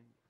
thing